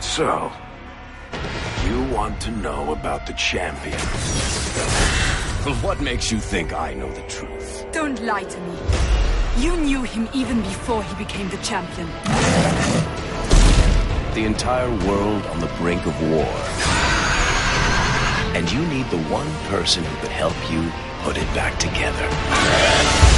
So, you want to know about the champion? Well, what makes you think I know the truth? Don't lie to me. You knew him even before he became the champion. The entire world on the brink of war. And you need the one person who could help you put it back together.